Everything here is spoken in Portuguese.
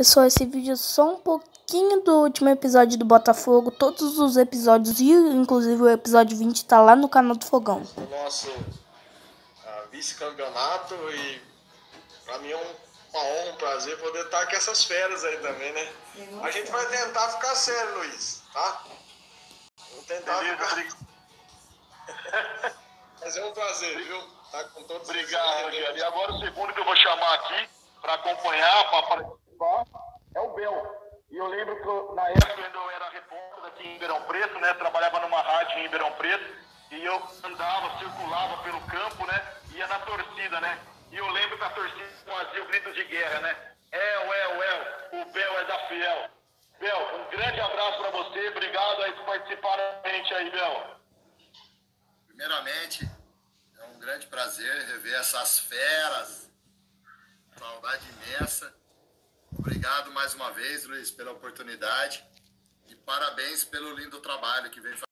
Pessoal, esse vídeo é só um pouquinho do último episódio do Botafogo. Todos os episódios, e inclusive o episódio 20, tá lá no canal do Fogão. Nosso uh, vice-campeonato e pra mim é um, uma honra, um prazer poder estar com essas férias aí também, né? A gente vai tentar ficar sério, Luiz, tá? Vamos tentar Beleza, ficar... Mas é um prazer, viu? Tá com todos Obrigado, Rogério. E agora o segundo que eu vou chamar aqui para acompanhar, para participar, é o Bel. E eu lembro que eu, na época eu era repórter aqui em Ribeirão Preto, né? Trabalhava numa rádio em Ribeirão Preto e eu andava, circulava pelo campo, né? Ia na torcida, né? E eu lembro que a torcida fazia o grito de guerra, né? El, El, El, o Bel é da Fiel. Bel, um grande abraço para você, obrigado aí por participar da gente aí, Bel. Primeiramente, é um grande prazer rever essas feras. Saudade imensa. Obrigado mais uma vez, Luiz, pela oportunidade. E parabéns pelo lindo trabalho que vem fazendo.